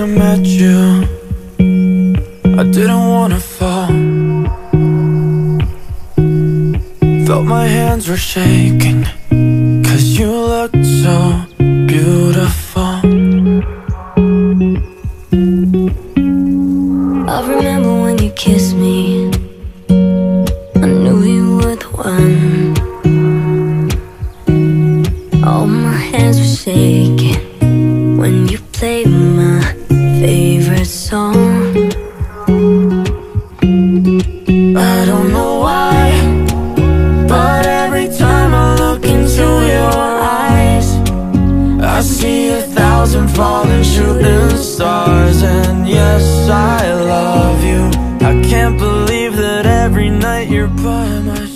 I met you. I didn't wanna fall. Felt my hands were shaking Cause you looked so beautiful. I remember when you kissed me. I knew you were the one All my hands were shaking. I don't know why But every time I look into your eyes I see a thousand falling shooting stars And yes, I love you. I can't believe that every night you're by my